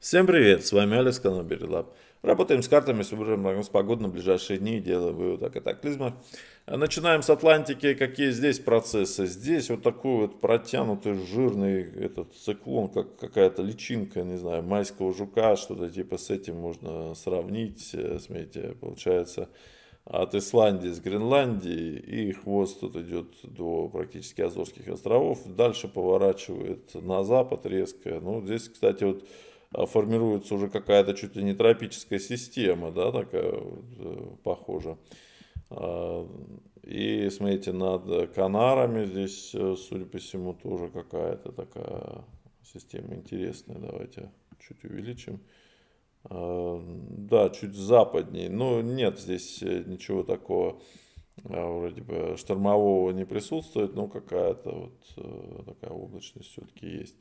Всем привет, с вами Алекс Канобери Лаб. Работаем с картами, собираем прогноз погоды на ближайшие дни, делаем вывод о катаклизмах. Начинаем с Атлантики. Какие здесь процессы? Здесь вот такой вот протянутый жирный этот циклон, как какая-то личинка, не знаю, майского жука, что-то типа с этим можно сравнить. Смотрите, получается от Исландии с Гренландии, и хвост тут идет до практически Азорских островов, дальше поворачивает на запад резко. Ну, здесь, кстати, вот формируется уже какая-то чуть ли не тропическая система, да, такая э, похожа. А, и смотрите, над Канарами здесь, э, судя по всему, тоже какая-то такая система интересная. Давайте чуть увеличим. А, да, чуть западнее. Но нет здесь э, ничего такого вроде бы штормового не присутствует, но какая-то вот такая облачность все-таки есть.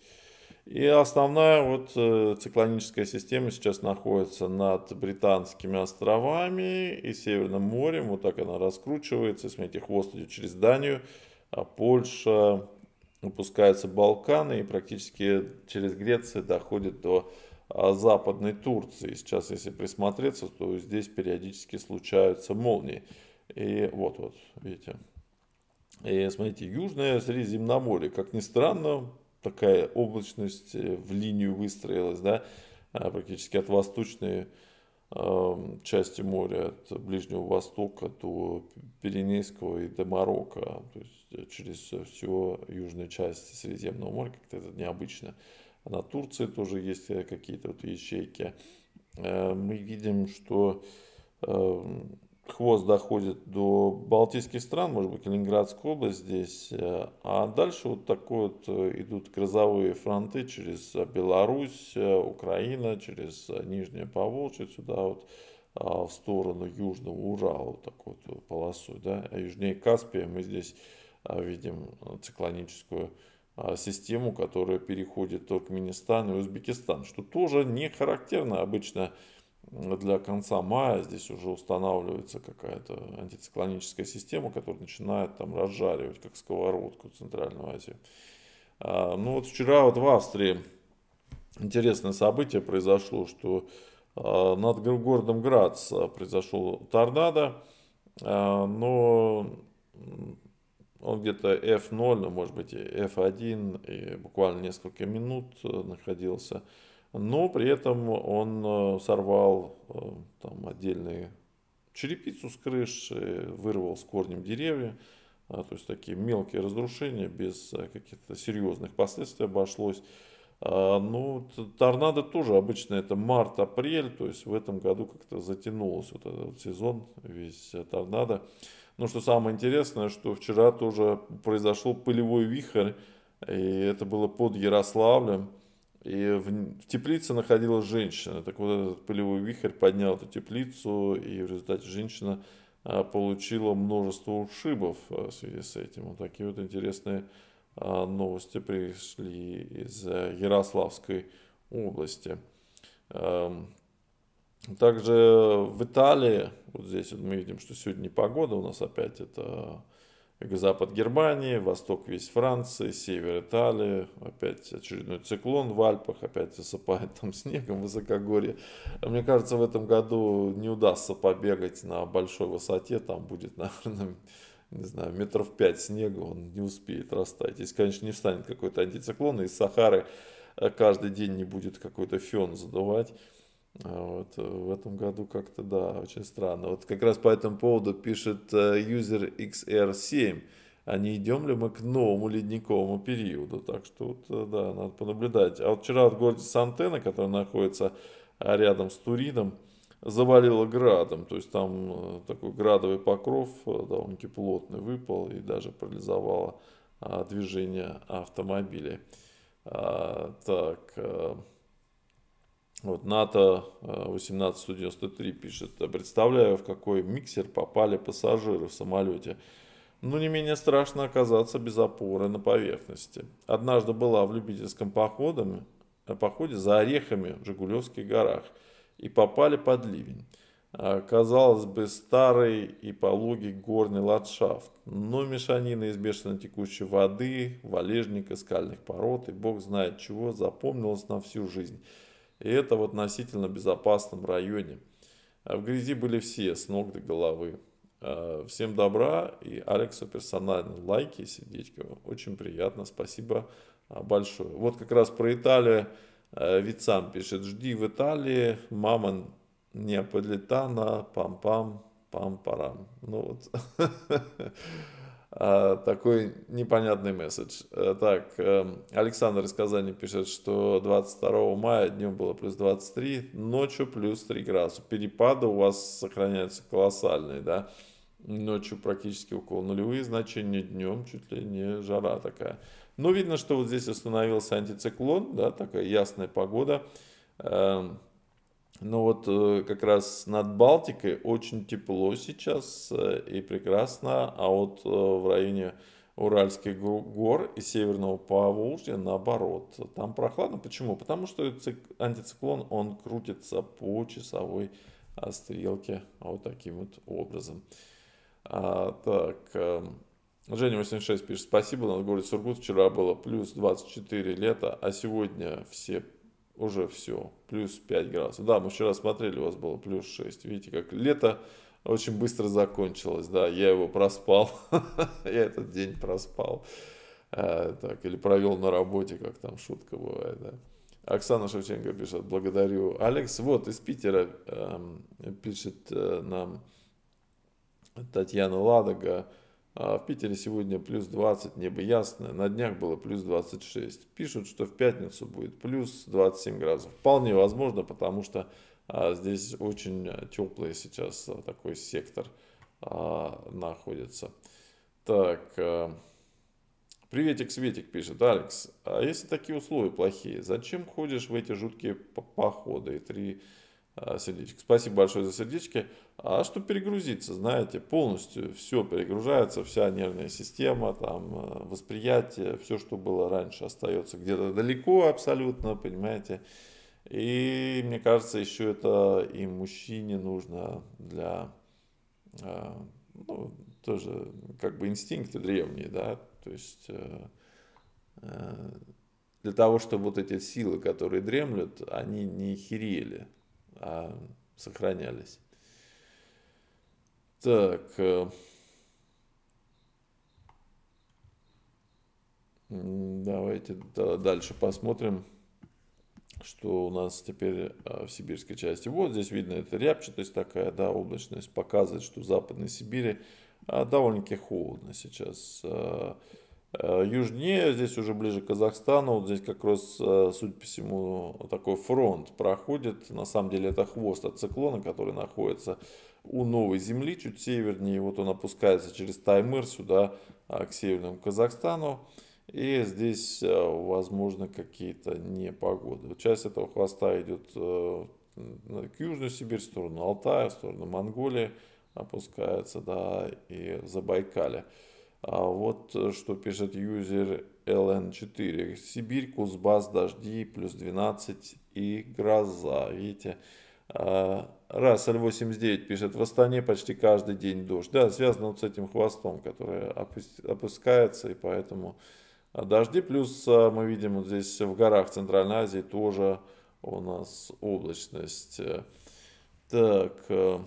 И основная вот э, циклоническая система сейчас находится над Британскими островами и Северным морем. Вот так она раскручивается. Смотрите, хвост идет через Данию, а Польша опускается Балканы и практически через Грецию доходит до а, западной Турции. Сейчас, если присмотреться, то здесь периодически случаются молнии. И вот, вот, видите. И смотрите, Южное Средиземноморье, как ни странно, такая облачность э, в линию выстроилась, да, а, практически от восточной части моря, от Ближнего Востока до Пиренейского и до Марокко, то есть э, через всю южную часть Средиземного моря, как-то это необычно. А на Турции тоже есть э, какие-то вот ячейки. Мы видим, что хвост доходит до Балтийских стран, может быть, Калининградская область здесь, э, а дальше вот такой вот э, идут грозовые фронты через Беларусь, э, Украина, через Нижнее Поволжье, сюда вот в сторону Южного Урала, вот такой вот полосой, да, а южнее Каспия мы здесь видим циклоническую систему, которая переходит Туркменистан и Узбекистан, что тоже не характерно обычно для конца мая здесь уже устанавливается какая-то антициклоническая система, которая начинает там разжаривать, как сковородку Центральную Азию. А, ну вот вчера вот в Австрии интересное событие произошло, что а, над городом Грац произошел торнадо, а, но он где-то F0, ну, может быть F1, и буквально несколько минут находился но при этом он э, сорвал э, там отдельные черепицу с крыши, вырвал с корнем деревья, а, то есть такие мелкие разрушения без э, каких-то серьезных последствий обошлось. А, ну, торнадо тоже обычно это март-апрель, то есть в этом году как-то затянулся вот этот сезон, весь торнадо. Но что самое интересное, что вчера тоже произошел пылевой вихрь, и это было под Ярославлем. И в, теплице находилась женщина. Так вот этот пылевой вихрь поднял эту теплицу, и в результате женщина а, получила множество ушибов а, в связи с этим. Вот такие вот интересные а, новости пришли из а, Ярославской области. А, также в Италии, вот здесь вот мы видим, что сегодня непогода у нас опять это Юго-запад Германии, восток весь Франции, север Италии, опять очередной циклон в Альпах, опять засыпает там снегом высокогорье. Мне кажется, в этом году не удастся побегать на большой высоте, там будет, наверное, не знаю, метров пять снега, он не успеет растаять. Если, конечно, не встанет какой-то антициклон, и из Сахары э, каждый день не будет какой-то фен задувать. А вот, э, в этом году как-то, да, очень странно. Вот как раз по этому поводу пишет э, user XR7, а не идем ли мы к новому ледниковому периоду. Так что, вот, э, да, надо понаблюдать. А вот вчера в городе Сантена, который находится рядом с Турином, завалило градом. То есть там такой градовый покров довольно-таки плотный выпал и даже парализовало а, движение автомобилей. А, так, вот НАТО 1893 э, пишет, представляю, в какой миксер попали пассажиры в самолете. Но не менее страшно оказаться без опоры на поверхности. Однажды была в любительском походе, э, походе за орехами в Жигулевских горах и попали под ливень. А, казалось бы, старый и пологий горный ландшафт, но мешанина из бешено текущей воды, валежника, скальных пород и бог знает чего запомнилась на всю жизнь. И это в относительно безопасном районе. А в грязи были все, с ног до головы. А, всем добра и Алексу персонально лайки и сердечко. Очень приятно, спасибо большое. Вот как раз про Италию Вицам пишет. Жди в Италии, мама неаполитана, пам-пам, пам-парам. Ну вот. А, такой непонятный месседж. Э, так, эм, Александр из Казани пишет, что 22 мая днем было плюс 23, ночью плюс 3 градуса. Перепады у вас сохраняются колоссальные, да? Ночью практически около нулевые значения, днем чуть ли не жара такая. Но видно, что вот здесь установился антициклон, да, такая ясная погода. Но вот э, как раз над Балтикой очень тепло сейчас э, и прекрасно, а вот э, в районе Уральских гор и Северного Поволжья наоборот. Там прохладно. Почему? Потому что антициклон, он крутится по часовой стрелке вот таким вот образом. А, так, Женя 86 пишет, спасибо, на городе Сургут вчера было плюс 24 лета, а сегодня все уже все, плюс 5 градусов. Да, мы вчера смотрели, у вас было плюс 6. Видите, как лето очень быстро закончилось, да, я его проспал, я этот день проспал, а, так, или провел на работе, как там шутка бывает, да. Оксана Шевченко пишет, благодарю. Алекс, вот из Питера э, пишет э, нам Татьяна Ладога, в Питере сегодня плюс 20, небо ясное. На днях было плюс 26. Пишут, что в пятницу будет плюс 27 градусов. Вполне возможно, потому что а, здесь очень теплый сейчас а, такой сектор а, находится. Так, а, приветик, Светик пишет. Алекс, а если такие условия плохие, зачем ходишь в эти жуткие походы? И три а, сердечко. Спасибо большое за сердечки. А чтобы перегрузиться, знаете, полностью все перегружается, вся нервная система, там, э, восприятие, все, что было раньше, остается где-то далеко абсолютно, понимаете. И мне кажется, еще это и мужчине нужно для, а, ну, тоже как бы инстинкты древние, да, то есть э, э, для того, чтобы вот эти силы, которые дремлют, они не херели а сохранялись. Так. Э, давайте дальше посмотрим, что у нас теперь э, в сибирской части. Вот здесь видно, это рябчатость такая, да, облачность показывает, что в Западной Сибири а, довольно-таки холодно сейчас. Э, Э, южнее, здесь уже ближе к Казахстану, вот здесь как раз, э, судя по всему, такой фронт проходит. На самом деле это хвост от циклона, который находится у новой земли, чуть севернее. Вот он опускается через Таймыр сюда, а, к северному Казахстану. И здесь э, возможно какие-то непогоды. Часть этого хвоста идет к Южной Сибирь, в сторону Алтая, в сторону Монголии опускается, да, и Забайкале. А вот э, что пишет юзер LN4. Сибирь, Кузбасс, дожди, плюс 12 и гроза. Видите? А, раз L89 пишет, в Астане почти каждый день дождь. Да, связано вот с этим хвостом, который опускается, и поэтому а, дожди. Плюс а, мы видим вот здесь в горах Центральной Азии тоже у нас облачность. Так, э,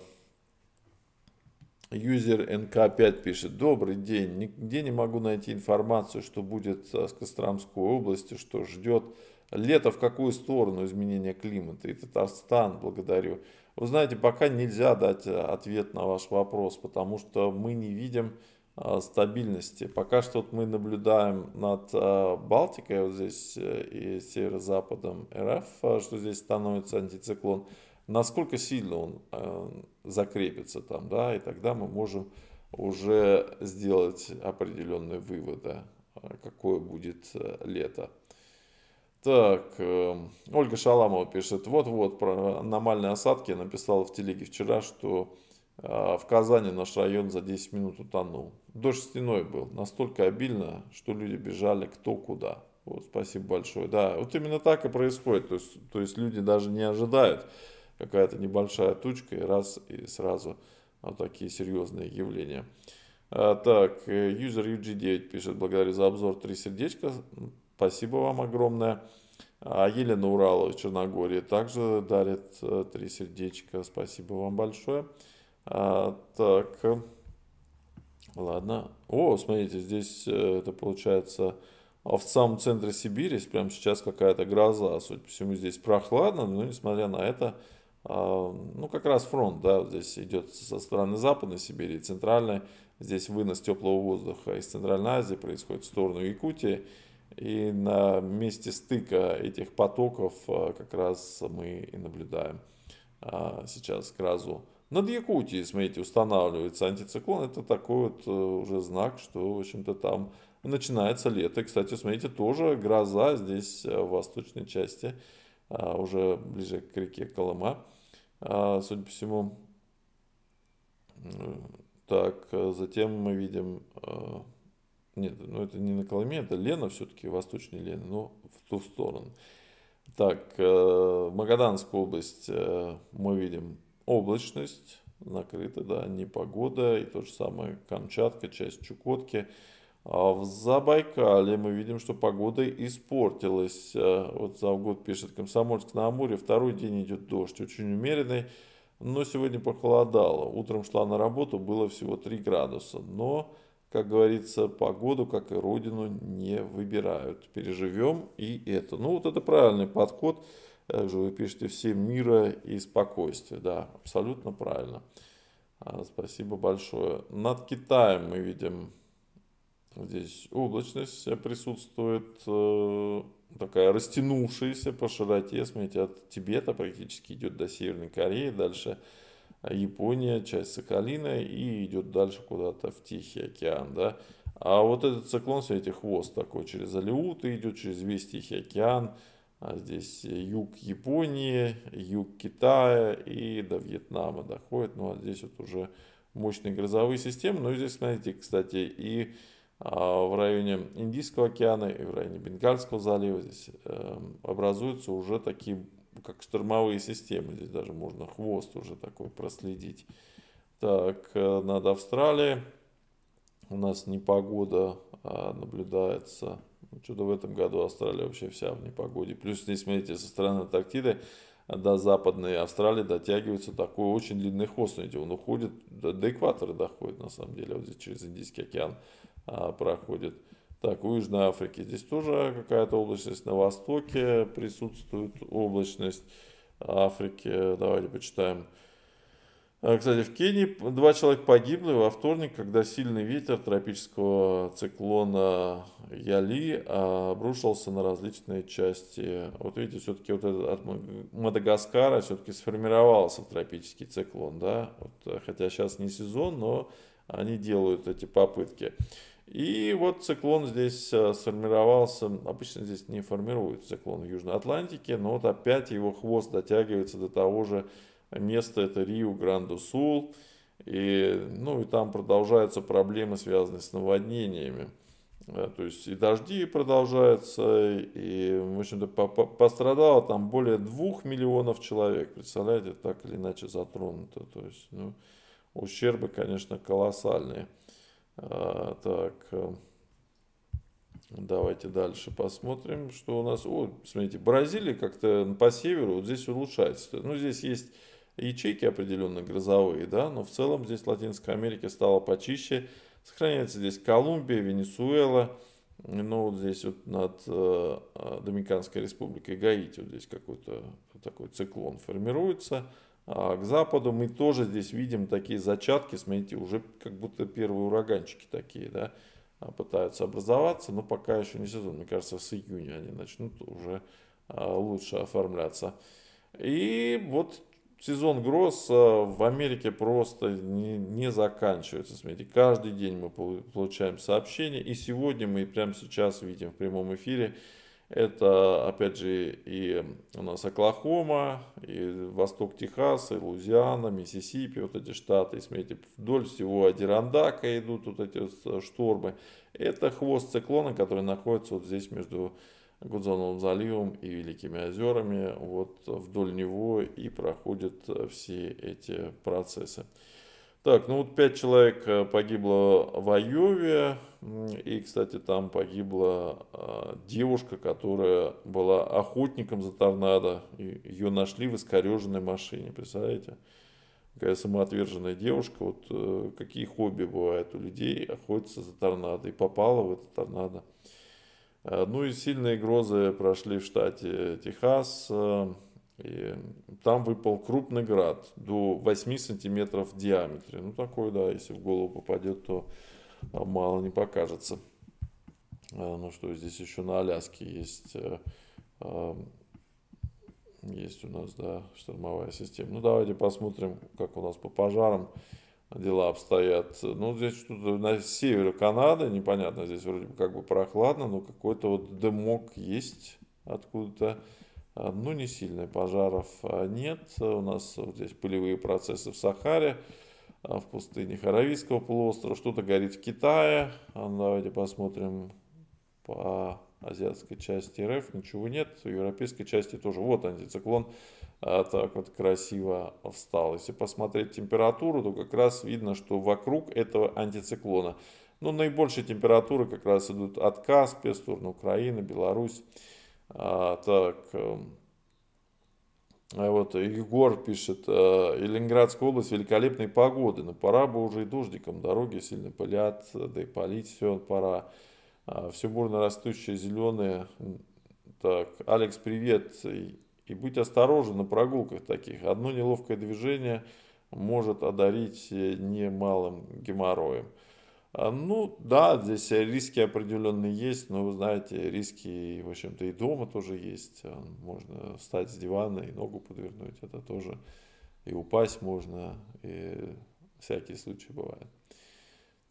Юзер НК5 пишет, добрый день, нигде не могу найти информацию, что будет с Костромской областью, что ждет. Лето в какую сторону изменения климата? И Татарстан, благодарю. Вы знаете, пока нельзя дать э, ответ на ваш вопрос, потому что мы не видим э, стабильности. Пока что вот мы наблюдаем над э, Балтикой, вот здесь и северо-западом РФ, что здесь становится антициклон насколько сильно он э, закрепится там, да, и тогда мы можем уже сделать определенные выводы, э, какое будет э, лето. Так, Ольга Шаламова пишет, вот-вот, про аномальные осадки, написала в телеге вчера, что в Казани наш район за 10 минут утонул. Дождь стеной был, настолько обильно, что люди бежали кто куда. Вот, спасибо большое. Да, вот именно так и происходит. То есть, то есть люди даже не ожидают какая-то небольшая тучка и раз, и сразу вот такие серьезные явления. А, так, user UG9 пишет, благодарю за обзор, три сердечка, спасибо вам огромное. А Елена Уралова в Черногории также дарит э, три сердечка. Спасибо вам большое. А, так, ладно. О, смотрите, здесь э, это получается в самом центре Сибири. Прямо сейчас какая-то гроза. Судя по всему, здесь прохладно, но несмотря на это, а, ну, как раз фронт, да, здесь идет со стороны Западной Сибири и Центральной. Здесь вынос теплого воздуха из Центральной Азии происходит в сторону Якутии. И на месте стыка этих потоков а, как раз мы и наблюдаем а, сейчас грозу. Над Якутией, смотрите, устанавливается антициклон. Это такой вот э, уже знак, что, в общем-то, там начинается лето. Кстати, смотрите, тоже гроза здесь э, в восточной части, уже ближе к реке Колыма. А, судя по всему. Так, а затем мы видим, а, нет, ну это не на Колыме, это Лена все-таки, восточный Лена, но в ту сторону. Так, Магаданская область, мы видим облачность, накрыта, да, непогода, и то же самое Камчатка, часть Чукотки. А в Забайкале мы видим, что погода испортилась. Э, вот Завгод пишет, Комсомольск на Амуре, второй день идет дождь, очень умеренный, но сегодня похолодало. Утром шла на работу, было всего 3 градуса, но, как говорится, погоду, как и родину, не выбирают. Переживем и это. Ну, вот это правильный подход. Также вы пишете всем мира и спокойствия. Да, абсолютно правильно. А, спасибо большое. Над Китаем мы видим Здесь облачность присутствует, э, такая растянувшаяся по широте, смотрите, от Тибета практически идет до Северной Кореи, дальше Япония, часть Сахалина и идет дальше куда-то в Тихий океан, да. А вот этот циклон, смотрите, хвост такой через Алиуты идет, через весь Тихий океан, а здесь юг Японии, юг Китая и до Вьетнама доходит, ну а здесь вот уже мощные грозовые системы, ну и здесь, смотрите, кстати, и в районе Индийского океана и в районе Бенгальского залива здесь эм, образуются уже такие как штормовые системы. Здесь даже можно хвост уже такой проследить. Так, э, над Австралией у нас непогода а, наблюдается. Что-то в этом году Австралия вообще вся в непогоде. Плюс здесь, смотрите, со стороны Антарктиды до западной Австралии дотягивается такой очень длинный хвост. Смотрите, он уходит до, до экватора доходит на самом деле, вот здесь через Индийский океан а, проходит. Так, у Южной Африки здесь тоже какая-то облачность. На востоке присутствует облачность Африки. Давайте почитаем. А, кстати, в Кении два человека погибли во вторник, когда сильный ветер тропического циклона Яли обрушился на различные части. Вот видите, все-таки вот этот от Мадагаскара все-таки сформировался тропический циклон, да, вот, хотя сейчас не сезон, но они делают эти попытки. И вот циклон здесь э, сформировался, обычно здесь не формируют циклон в Южной Атлантике, но вот опять его хвост дотягивается до того же места, это Рио Гранду-Сул, и, ну, и там продолжаются проблемы, связанные с наводнениями. Э, то есть и дожди продолжаются, и, в общем-то, пострадало там более двух миллионов человек. Представляете, так или иначе затронуто. То есть, ну, ущербы, конечно, колоссальные. А, так, э, давайте дальше посмотрим, что у нас. О, смотрите, Бразилия как-то по северу, вот здесь улучшается. Ну, здесь есть ячейки определенно грозовые, да, но в целом здесь Латинская Америка стала почище. Сохраняется здесь Колумбия, Венесуэла, ну вот здесь вот над э, Доминиканской республикой Гаити вот здесь какой-то такой циклон формируется. А к западу мы тоже здесь видим такие зачатки, смотрите, уже как будто первые ураганчики такие, да, а, пытаются образоваться, но пока еще не сезон. Мне кажется, с июня они начнут уже а, лучше оформляться. И вот сезон гроз а, в Америке просто не, не заканчивается. Смотрите, каждый день мы получаем сообщения, и сегодня мы прямо сейчас видим в прямом эфире, это, опять же, и у нас Оклахома, и восток Техаса, и Лузиана, Миссисипи, вот эти штаты. И смотрите, вдоль всего Адирандака идут вот эти штормы. Это хвост циклона, который находится вот здесь между Гудзоновым заливом и Великими озерами. Вот вдоль него и проходят все эти процессы. Так, ну вот пять человек э, погибло в Айове, и, кстати, там погибла э, девушка, которая была охотником за торнадо, ее нашли в искореженной машине, представляете? Какая самоотверженная девушка, вот э, какие хобби бывают у людей, охотиться за торнадо, и попала в это торнадо. Ну и сильные грозы прошли в штате Техас, и там выпал крупный град до 8 сантиметров в диаметре. Ну такой, да, если в голову попадет, то а, мало не покажется. А, ну что, здесь еще на Аляске есть, э, а, есть у нас, да, штормовая система. Ну давайте посмотрим, как у нас по пожарам дела обстоят. Ну, здесь что-то на севере Канады, непонятно, здесь вроде бы как бы прохладно, но какой-то вот дымок есть откуда-то. Ну, не сильно пожаров а, нет. У нас вот здесь пылевые процессы в Сахаре, а, в пустыне Харавийского полуострова. Что-то горит в Китае. А, давайте посмотрим по азиатской части РФ. Ничего нет. В европейской части тоже. Вот антициклон так вот красиво встал. Если посмотреть температуру, то как раз видно, что вокруг этого антициклона. Ну, наибольшие температуры как раз идут от Каспия, стороны Украины, Беларусь. А, так, эм, а вот Егор пишет, э, Ленинградская область великолепной погоды, но пора бы уже и дождиком, дороги сильно пылят, да и полить все пора. А, все бурно растущее, зеленое. Так, Алекс, привет. И, и будь осторожен на прогулках таких. Одно неловкое движение может одарить э, немалым геморроем. А, ну, да, здесь риски определенные есть, но вы знаете, риски, в общем-то, и дома тоже есть. А, можно встать с дивана и ногу подвернуть, это тоже и упасть можно, и всякие случаи бывают.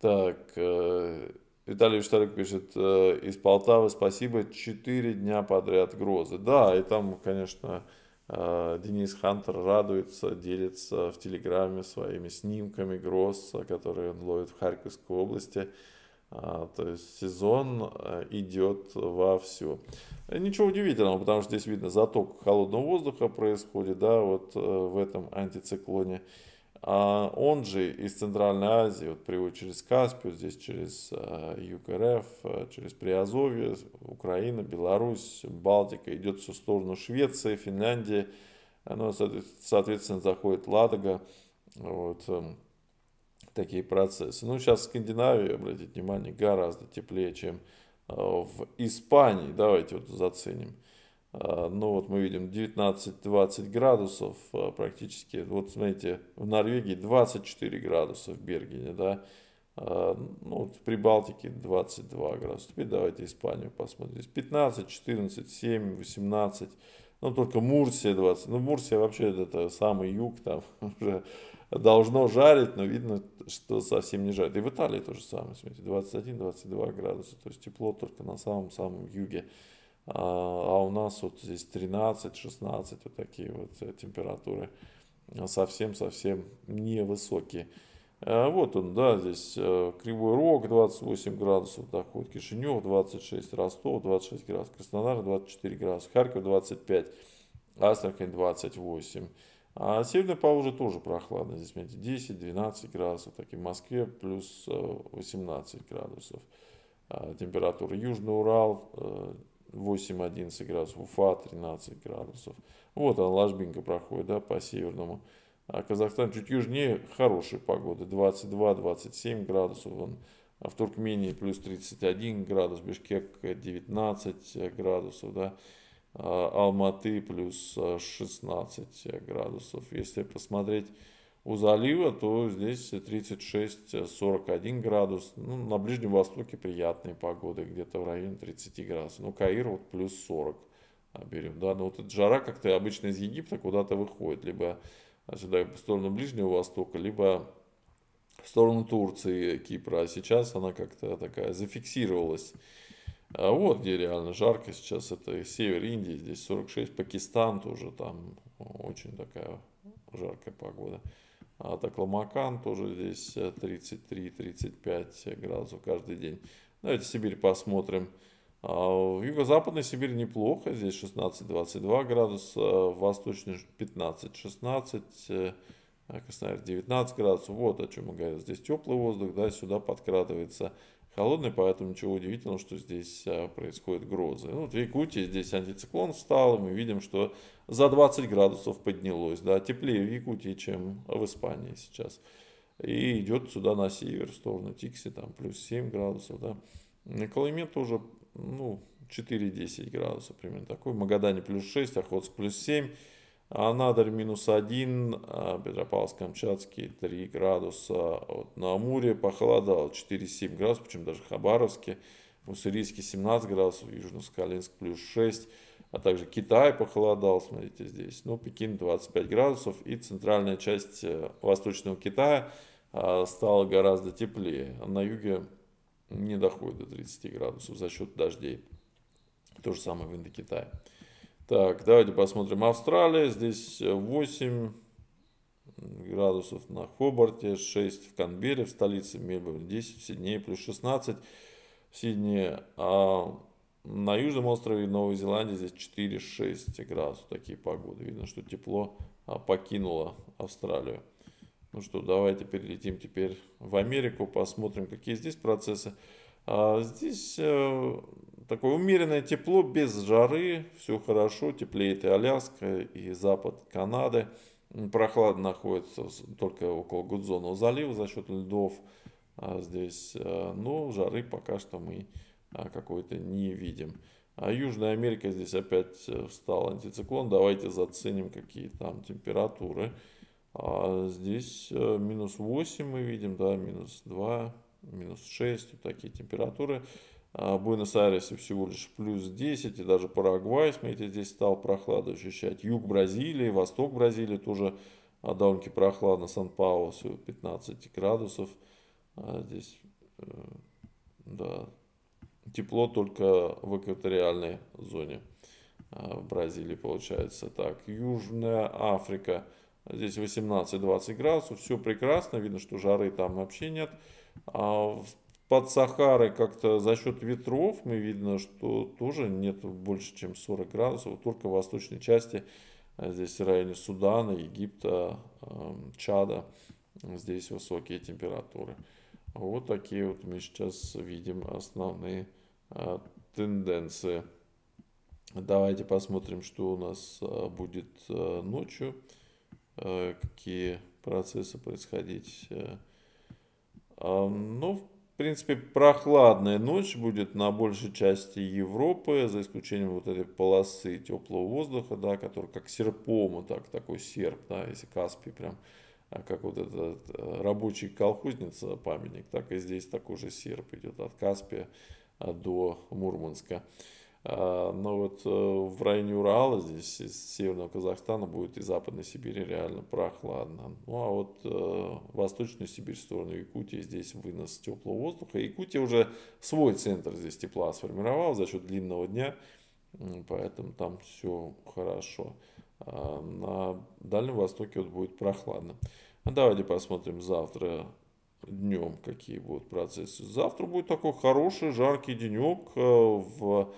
Так, э, Виталий Штарик пишет, э, из Полтавы спасибо, 4 дня подряд грозы. Да, и там, конечно, Денис Хантер радуется, делится в Телеграме своими снимками гроз, которые он ловит в Харьковской области. А, то есть сезон а, идет вовсю. Ничего удивительного, потому что здесь видно заток холодного воздуха происходит, да, вот э, в этом антициклоне. А он же из Центральной Азии, вот приводит через Каспию, здесь через э, юг э, через Приазовье, Украина, Беларусь, Балтика, идет в сторону Швеции, Финляндии, оно, соответственно, заходит Ладога, вот, эм, такие процессы. Ну, сейчас в Скандинавии, обратите внимание, гораздо теплее, чем э, в Испании, давайте вот заценим. А, ну вот мы видим 19-20 градусов а, практически. Вот смотрите, в Норвегии 24 градуса в Бергене, да. А, ну вот в Прибалтике 22 градуса. Теперь давайте Испанию посмотрим. Здесь 15, 14, 7, 18. Ну только Мурсия 20. Ну Мурсия вообще это самый юг, там уже должно жарить, но видно, что совсем не жарит. И в Италии то же самое, смотрите, 21-22 градуса. То есть тепло только на самом-самом юге. А, а у нас вот здесь 13-16 вот такие вот э, температуры совсем-совсем невысокие. А, вот он, да, здесь э, Кривой Рог 28 градусов доходит, Кишинев 26, Ростов 26 градусов, Краснодар 24 градуса, Харьков 25, Астрахань 28. А Северный Поволжье тоже прохладно, здесь, смотрите, 10-12 градусов, так и в Москве плюс 18 э, градусов а, температура. Южный Урал 8-11 градусов, Уфа 13 градусов. Вот она, ложбинка проходит, да, по северному. А Казахстан чуть южнее, хорошая погода, 22-27 градусов. Вон, а в Туркмении плюс 31 градус, Бишкек 19 градусов, да. А Алматы плюс 16 градусов. Если посмотреть у залива, то здесь 36-41 градус. Ну, на Ближнем Востоке приятные погоды, где-то в районе 30 градусов. Ну, Каир вот плюс 40 берем. Да? Но вот эта жара как-то обычно из Египта куда-то выходит. Либо сюда в сторону Ближнего Востока, либо в сторону Турции, Кипра. А сейчас она как-то такая зафиксировалась. А вот где реально жарко сейчас, это север Индии, здесь 46, Пакистан тоже там очень такая жаркая погода. А Такламакан тоже здесь 33-35 э, градусов каждый день. Давайте Сибирь посмотрим. А в юго-западной Сибири неплохо, здесь 16-22 градуса, в восточной 15-16, Краснодар 19 градусов, вот о чем мы говорим, здесь теплый воздух, да, сюда подкрадывается холодный, поэтому ничего удивительного, что здесь происходят грозы. Ну, вот в Якутии здесь антициклон встал, мы видим, что за 20 градусов поднялось, да, теплее в Якутии, чем в Испании сейчас. И идет сюда на север, в сторону Тикси, там плюс 7 градусов, да. На Колыме тоже, ну, 4-10 градусов примерно такой. Магадане плюс 6, Охотск плюс 7. Анадырь минус 1, а Петропавловск-Камчатский 3 градуса. Вот на Амуре похолодало 4-7 градусов, причем даже Хабаровске. В Уссурийске 17 градусов, Южно-Сахалинск плюс 6. А также Китай похолодал, смотрите здесь. Ну, Пекин 25 градусов. И центральная часть э, Восточного Китая а, стала гораздо теплее. А на юге не доходит до 30 градусов за счет дождей. То же самое в Индокитае. Так, давайте посмотрим Австралия. Здесь 8 градусов на Хобарте, 6 в Канберре, в столице Мельбурн 10, в Сиднее плюс 16 в Сиднее. А на Южном острове Новой Зеландии здесь 4-6 градусов такие погоды. Видно, что тепло а, покинуло Австралию. Ну что, давайте перелетим теперь в Америку, посмотрим, какие здесь процессы. А здесь э, такое умеренное тепло, без жары, все хорошо, теплеет и Аляска, и запад Канады. Прохладно находится только около Гудзонова залива за счет льдов а здесь, э, но жары пока что мы а, какой-то не видим. А Южная Америка здесь опять э, встал антициклон. Давайте заценим, какие там температуры. А здесь э, минус 8 мы видим, да, минус 2, минус 6, вот такие температуры. А в Буэнос-Айресе всего лишь плюс 10, и даже Парагвай, смотрите, здесь стал прохладу ощущать. Юг Бразилии, восток Бразилии тоже а, довольно-таки прохладно. Сан-Паулу всего 15 градусов. А здесь, э, да, тепло только в экваториальной зоне а, в Бразилии получается. Так, Южная Африка, здесь 18-20 градусов, все прекрасно, видно, что жары там вообще нет. А под Сахарой как-то за счет ветров мы видно, что тоже нет больше, чем 40 градусов. Только в восточной части, а здесь в районе Судана, Египта, Чада, здесь высокие температуры. Вот такие вот мы сейчас видим основные а, тенденции. Давайте посмотрим, что у нас а, будет ночью, какие процессы происходить. Ну, принципе, прохладная ночь будет на большей части Европы, за исключением вот этой полосы теплого воздуха, да, который как серпом, так, такой серп, да, если Каспий прям, а как вот этот э, рабочий колхозница памятник, так и здесь такой же серп идет от Каспия до Мурманска. А, но вот э, в районе Урала, здесь из северного Казахстана будет и западной Сибири реально прохладно. Ну а вот э, восточную Сибирь, в сторону Якутии, здесь вынос теплого воздуха. Якутия уже свой центр здесь тепла сформировал за счет длинного дня, поэтому там все хорошо. А на Дальнем Востоке вот будет прохладно. А давайте посмотрим завтра днем, какие будут процессы. Завтра будет такой хороший, жаркий денек э, в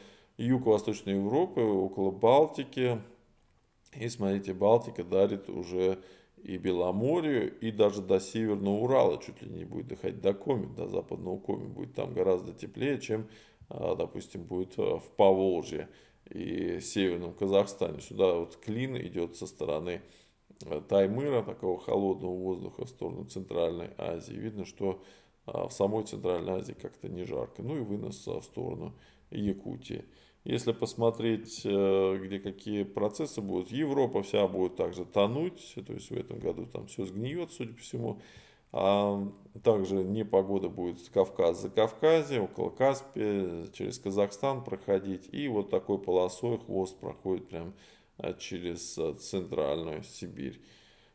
юго-восточной Европы, около Балтики. И смотрите, Балтика дарит уже и Беломорью, и даже до Северного Урала чуть ли не будет доходить до Коми, до Западного Коми будет там гораздо теплее, чем, а, допустим, будет а, в Поволжье и Северном Казахстане. Сюда вот клин идет со стороны а, Таймыра, такого холодного воздуха в сторону Центральной Азии. Видно, что в самой Центральной Азии как-то не жарко. Ну и вынос в сторону Якутии. Если посмотреть, э, где какие процессы будут, Европа вся будет также тонуть, то есть в этом году там все сгниет, судя по всему. А также непогода будет Кавказ за Кавказе, около Каспия, через Казахстан проходить. И вот такой полосой хвост проходит прям э, через э, центральную Сибирь.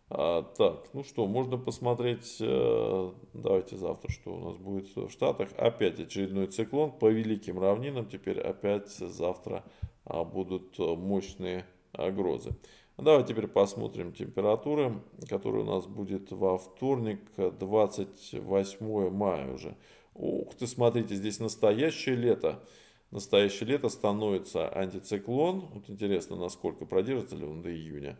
А, так, ну что, можно посмотреть, э, давайте завтра, что у нас будет в Штатах. Опять очередной циклон по великим равнинам. Теперь опять завтра а, будут мощные а, грозы. Давайте теперь посмотрим температуры, которые у нас будет во вторник, 28 мая уже. Ух ты, смотрите, здесь настоящее лето. Настоящее лето становится антициклон. Вот интересно, насколько продержится ли он до июня.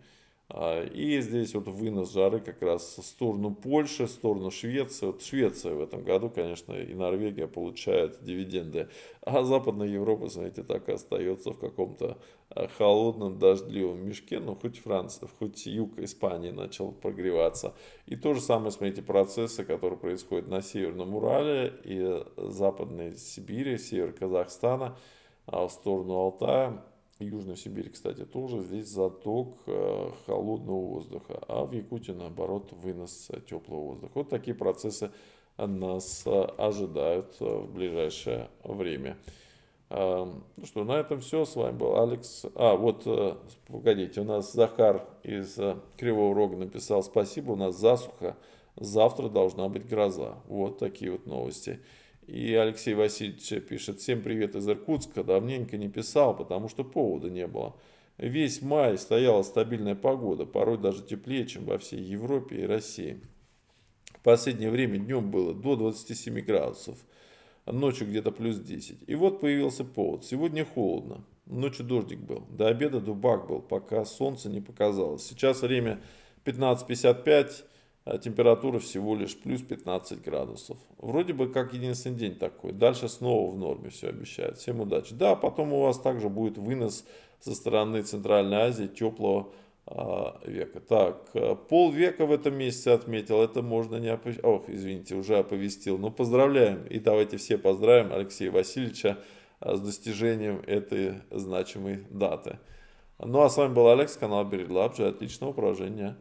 А, и здесь вот вынос жары как раз в сторону Польши, в сторону Швеции. Вот Швеция в этом году, конечно, и Норвегия получает дивиденды. А Западная Европа, смотрите, так и остается в каком-то а, холодном, дождливом мешке. Ну, хоть Франция, хоть юг Испании начал прогреваться. И то же самое, смотрите, процессы, которые происходят на Северном Урале и Западной Сибири, север Казахстана, в сторону Алтая Южная Сибирь, кстати, тоже здесь заток э, холодного воздуха, а в Якутии, наоборот, вынос теплого воздуха. Вот такие процессы нас э, ожидают э, в ближайшее время. Ну что, на этом все. С вами был Алекс. А, вот, погодите, у нас Захар из Кривого Рога написал спасибо, у нас засуха, завтра должна быть гроза. Вот такие вот новости. И Алексей Васильевич пишет, всем привет из Иркутска, давненько не писал, потому что повода не было. Весь май стояла стабильная погода, порой даже теплее, чем во всей Европе и России. В последнее время днем было до 27 градусов, ночью где-то плюс 10. И вот появился повод. Сегодня холодно, ночью дождик был, до обеда дубак был, пока солнце не показалось. Сейчас время 15.55, а температура всего лишь плюс 15 градусов. Вроде бы как единственный день такой. Дальше снова в норме все обещают. Всем удачи. Да, потом у вас также будет вынос со стороны Центральной Азии теплого а, века. Так, э, полвека в этом месяце отметил. Это можно не оповестить. Ох, извините, уже оповестил. Ну, поздравляем. И давайте все поздравим Алексея Васильевича а, с достижением этой значимой даты. Ну, а с вами был Алекс, канал Береглабджи. Отличного поражения.